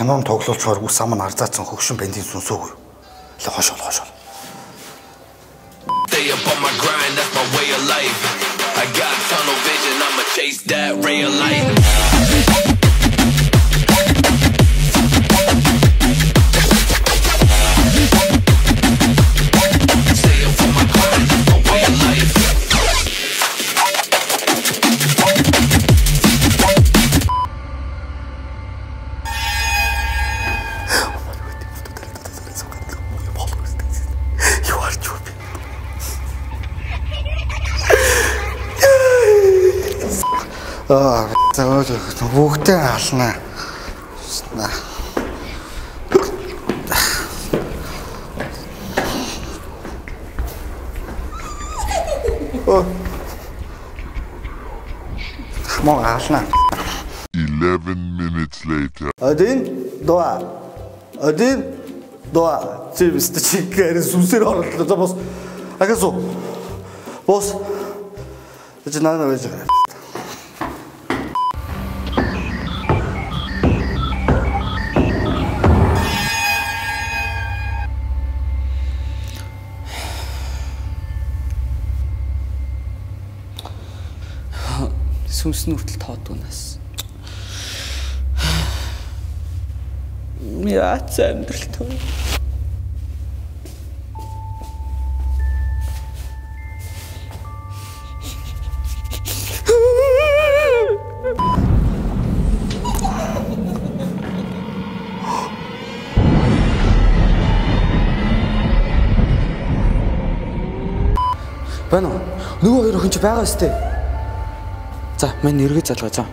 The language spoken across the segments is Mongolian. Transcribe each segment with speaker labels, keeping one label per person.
Speaker 1: кинон тоглуулчаар үс ам нь арзаацсан хөгшин бензин сүнсөөгүй. Л хошол хошол.
Speaker 2: Stay up on my grind, that's my way of life. I got tunnel vision, I'ma chase that ray of light.
Speaker 1: Аа, зөөл бүгдээ алнаа. Оо. Мөн алнаа.
Speaker 3: 11 minutes later.
Speaker 1: Один, два. Один, два. Чи бистэ чи гэрэн сүнсээр оруулаа. За бос. Агасу. Бос. Чи наа байж байгаа.
Speaker 4: Сүнс нь хүртэл тоодгүй нас. Яац амьдрал тоо. Байна уу? Нөгөө хоёр охин ч байгаа өстэй. За, мань эргэж залгаа за.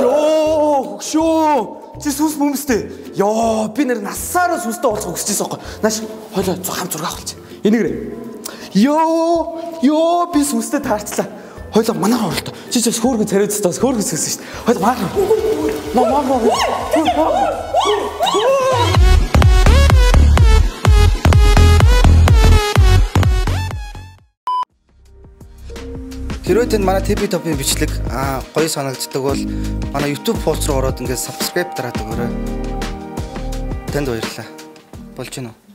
Speaker 4: Йоо, хөгшөө. Чи сүнс мөмстэй. Йоо, би нэр насаараа сүнстэй уулзах байсан байхгүй. Нааш хойлоо хам зураг авах гэж. Энийгрээ. Йоо, ёо би сүнстэй таарчлаа. Хойлоо манайх оролт. Чи ч хөөргө царайд цаас хөөргө сүнсэн шүү дээ. Хойлоо манайх. Маа маа маа.
Speaker 1: Хэрвээ танд манай TP Top-ийн бичлэг аа гоё санагддаг бол манай YouTube пост руу ороод ингээд subscribe дараад өгөөрэй. Танд баярлалаа. Болж гинөө.